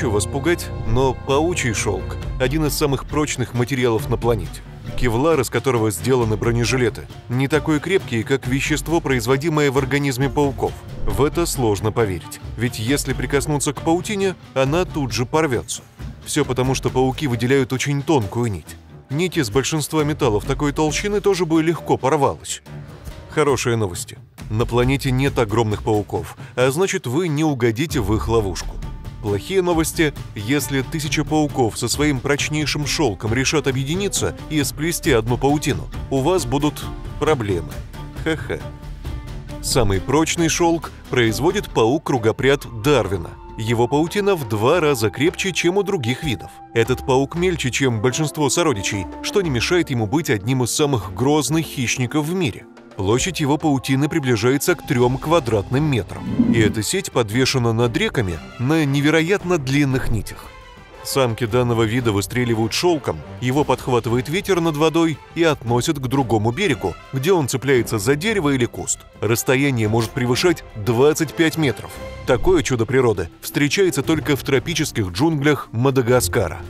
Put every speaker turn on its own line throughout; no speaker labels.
хочу вас пугать, но паучий шелк – один из самых прочных материалов на планете. Кевлар, из которого сделаны бронежилеты, не такой крепкий, как вещество, производимое в организме пауков. В это сложно поверить, ведь если прикоснуться к паутине, она тут же порвется. Все потому, что пауки выделяют очень тонкую нить. Нить из большинства металлов такой толщины тоже бы легко порвалась. Хорошие новости. На планете нет огромных пауков, а значит вы не угодите в их ловушку. Плохие новости, если тысяча пауков со своим прочнейшим шелком решат объединиться и сплести одну паутину, у вас будут проблемы. Ха-ха. Самый прочный шелк производит паук-кругопряд Дарвина. Его паутина в два раза крепче, чем у других видов. Этот паук мельче, чем большинство сородичей, что не мешает ему быть одним из самых грозных хищников в мире. Площадь его паутины приближается к трем квадратным метрам. И эта сеть подвешена над реками на невероятно длинных нитях. Самки данного вида выстреливают шелком, его подхватывает ветер над водой и относят к другому берегу, где он цепляется за дерево или куст. Расстояние может превышать 25 метров. Такое чудо природы встречается только в тропических джунглях Мадагаскара.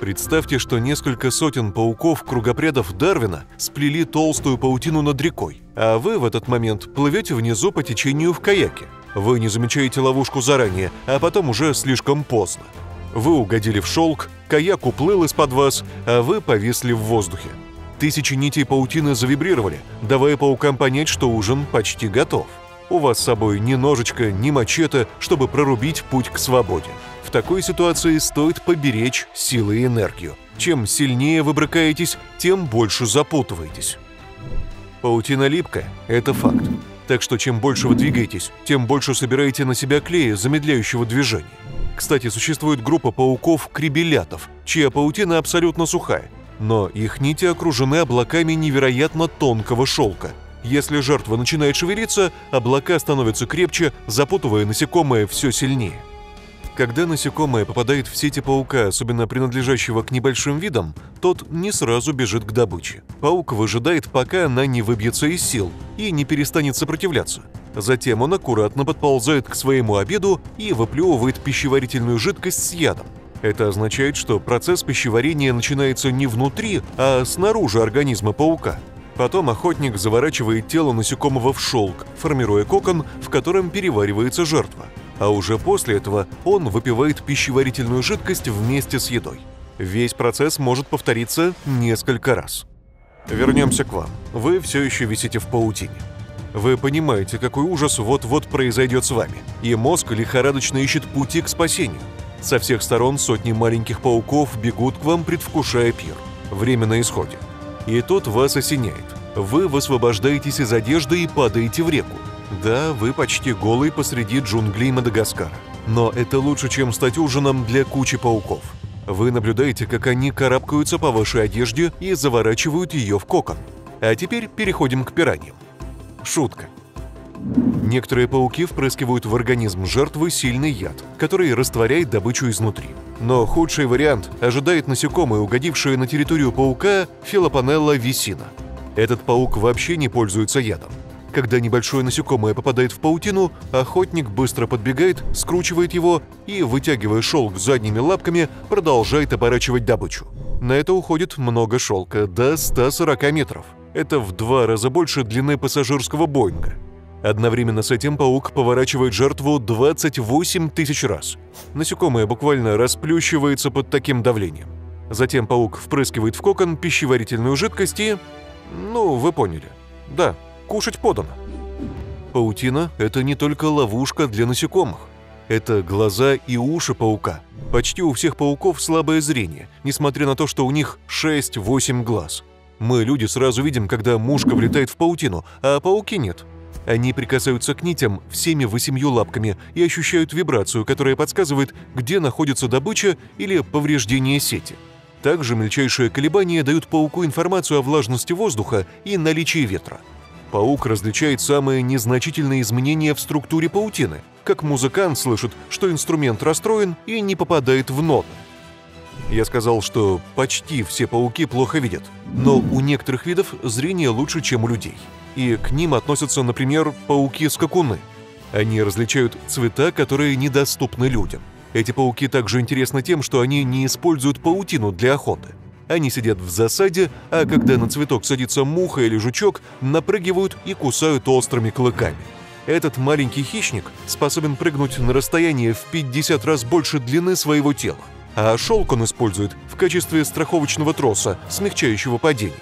Представьте, что несколько сотен пауков-кругопрядов Дарвина сплели толстую паутину над рекой, а вы в этот момент плывете внизу по течению в каяке. Вы не замечаете ловушку заранее, а потом уже слишком поздно. Вы угодили в шелк, каяк уплыл из-под вас, а вы повисли в воздухе. Тысячи нитей паутины завибрировали, давая паукам понять, что ужин почти готов. У вас с собой ни ножичка, ни мачете, чтобы прорубить путь к свободе. В такой ситуации стоит поберечь силы и энергию. Чем сильнее вы брыкаетесь, тем больше запутываетесь. Паутина липкая – это факт. Так что чем больше вы двигаетесь, тем больше собираете на себя клея, замедляющего движение. Кстати, существует группа пауков-крибелятов, чья паутина абсолютно сухая, но их нити окружены облаками невероятно тонкого шелка. Если жертва начинает шевелиться, облака становятся крепче, запутывая насекомое все сильнее. Когда насекомое попадает в сети паука, особенно принадлежащего к небольшим видам, тот не сразу бежит к добыче. Паук выжидает, пока она не выбьется из сил и не перестанет сопротивляться. Затем он аккуратно подползает к своему обеду и выплевывает пищеварительную жидкость с ядом. Это означает, что процесс пищеварения начинается не внутри, а снаружи организма паука. Потом охотник заворачивает тело насекомого в шелк, формируя кокон, в котором переваривается жертва а уже после этого он выпивает пищеварительную жидкость вместе с едой. Весь процесс может повториться несколько раз. Вернемся к вам. Вы все еще висите в паутине. Вы понимаете, какой ужас вот-вот произойдет с вами, и мозг лихорадочно ищет пути к спасению. Со всех сторон сотни маленьких пауков бегут к вам, предвкушая пир. Время на исходе. И тут вас осеняет. Вы высвобождаетесь из одежды и падаете в реку. Да, вы почти голый посреди джунглей Мадагаскара. Но это лучше, чем стать ужином для кучи пауков. Вы наблюдаете, как они карабкаются по вашей одежде и заворачивают ее в кокон. А теперь переходим к пираньям. Шутка. Некоторые пауки впрыскивают в организм жертвы сильный яд, который растворяет добычу изнутри. Но худший вариант ожидает насекомое, угодившее на территорию паука Филопанелла висина. Этот паук вообще не пользуется ядом. Когда небольшое насекомое попадает в паутину, охотник быстро подбегает, скручивает его и, вытягивая шелк задними лапками, продолжает оборачивать добычу. На это уходит много шелка, до 140 метров. Это в два раза больше длины пассажирского Боинга. Одновременно с этим паук поворачивает жертву 28 тысяч раз. Насекомое буквально расплющивается под таким давлением. Затем паук впрыскивает в кокон пищеварительную жидкость и... Ну, вы поняли. Да, Кушать подано. Паутина – это не только ловушка для насекомых. Это глаза и уши паука. Почти у всех пауков слабое зрение, несмотря на то, что у них 6-8 глаз. Мы, люди, сразу видим, когда мушка влетает в паутину, а пауки нет. Они прикасаются к нитям всеми восемью лапками и ощущают вибрацию, которая подсказывает, где находится добыча или повреждение сети. Также мельчайшие колебания дают пауку информацию о влажности воздуха и наличии ветра. Паук различает самые незначительные изменения в структуре паутины, как музыкант слышит, что инструмент расстроен и не попадает в ноты. Я сказал, что почти все пауки плохо видят, но у некоторых видов зрение лучше, чем у людей. И к ним относятся, например, пауки-скакуны. Они различают цвета, которые недоступны людям. Эти пауки также интересны тем, что они не используют паутину для охоты. Они сидят в засаде, а когда на цветок садится муха или жучок, напрыгивают и кусают острыми клыками. Этот маленький хищник способен прыгнуть на расстояние в 50 раз больше длины своего тела, а шелк он использует в качестве страховочного троса, смягчающего падение.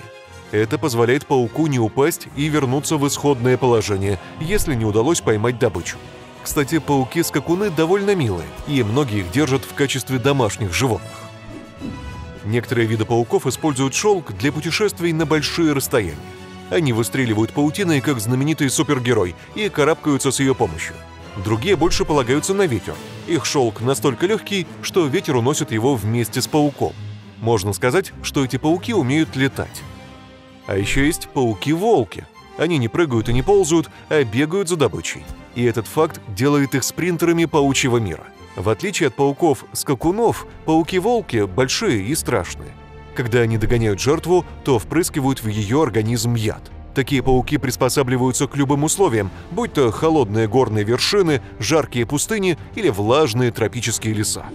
Это позволяет пауку не упасть и вернуться в исходное положение, если не удалось поймать добычу. Кстати, пауки-скакуны довольно милые, и многие их держат в качестве домашних животных. Некоторые виды пауков используют шелк для путешествий на большие расстояния. Они выстреливают паутиной, как знаменитый супергерой, и карабкаются с ее помощью. Другие больше полагаются на ветер. Их шелк настолько легкий, что ветер уносит его вместе с пауком. Можно сказать, что эти пауки умеют летать. А еще есть пауки-волки. Они не прыгают и не ползают, а бегают за добычей. И этот факт делает их спринтерами паучьего мира. В отличие от пауков-скакунов, пауки-волки большие и страшные. Когда они догоняют жертву, то впрыскивают в ее организм яд. Такие пауки приспосабливаются к любым условиям, будь то холодные горные вершины, жаркие пустыни или влажные тропические леса.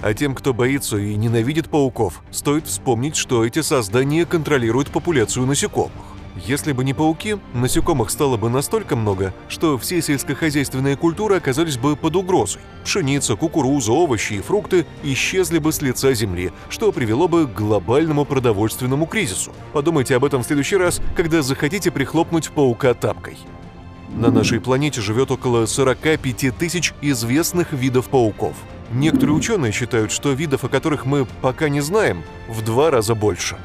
А тем, кто боится и ненавидит пауков, стоит вспомнить, что эти создания контролируют популяцию насекомых. Если бы не пауки, насекомых стало бы настолько много, что все сельскохозяйственные культуры оказались бы под угрозой. Пшеница, кукуруза, овощи и фрукты исчезли бы с лица земли, что привело бы к глобальному продовольственному кризису. Подумайте об этом в следующий раз, когда захотите прихлопнуть паука тапкой. На нашей планете живет около 45 тысяч известных видов пауков. Некоторые ученые считают, что видов, о которых мы пока не знаем, в два раза больше.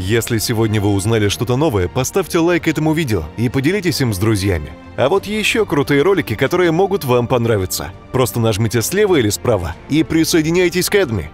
Если сегодня вы узнали что-то новое, поставьте лайк этому видео и поделитесь им с друзьями. А вот еще крутые ролики, которые могут вам понравиться. Просто нажмите слева или справа и присоединяйтесь к Эдми.